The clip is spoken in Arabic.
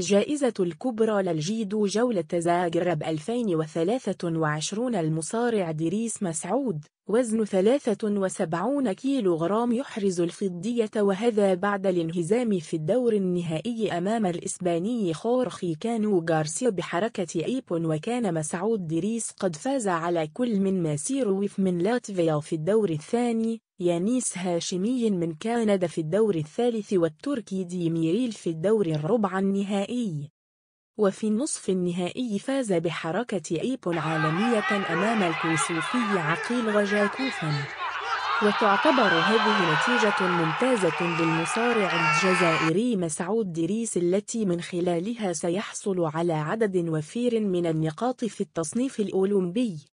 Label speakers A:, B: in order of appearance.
A: الجائزة الكبرى للجيدو جولة زاغرب 2023 المصارع دريس مسعود وزن 73 كيلوغرام يحرز الفضية وهذا بعد الانهزام في الدور النهائي أمام الإسباني خورخي كانو غارسيا بحركة إيبون وكان مسعود دريس قد فاز على كل من ماسيرويف من لاتفيا في الدور الثاني. يانيس هاشمي من كندا في الدور الثالث والتركي ديميريل في الدور الربع النهائي. وفي النصف النهائي فاز بحركة إيبون عالمية أمام الكوسوفي عقيل غجاكوفا وتعتبر هذه نتيجة ممتازة للمصارع الجزائري مسعود دريس التي من خلالها سيحصل على عدد وفير من النقاط في التصنيف الأولمبي.